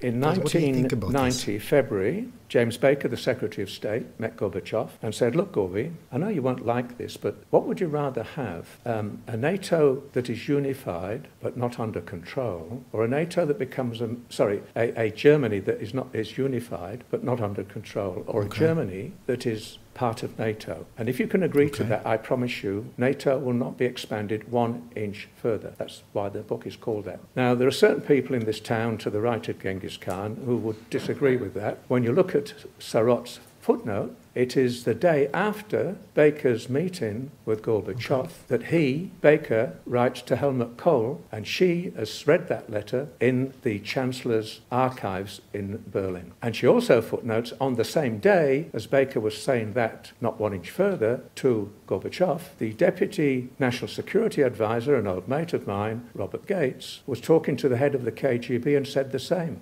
In What do you think about 1990, February, James Baker, the Secretary of State, met Gorbachev and said, Look, Gorby, I know you won't like this, but what would you rather have? Um, a NATO that is unified but not under control, or a NATO that becomes, a, sorry, a, a Germany that is, not, is unified but not under control, or Okay. a Germany that is part of NATO. And if you can agree to that, I promise you, NATO will not be expanded one inch further. That's why the book is called that. Now, there are certain people in this town to the right of Genghis Khan who would disagree with that. When you look at Sarotte's footnote, it is the day after Baker's meeting with Gorbachev that he, Baker, writes to Helmut Kohl, and she has read that letter in the Chancellor's archives in Berlin. And she also footnotes on the same day as Baker was saying that, not one inch further, to Gorbachev, the Deputy National Security Advisor, an old mate of mine, Robert Gates, was talking to the head of the KGB and said the same.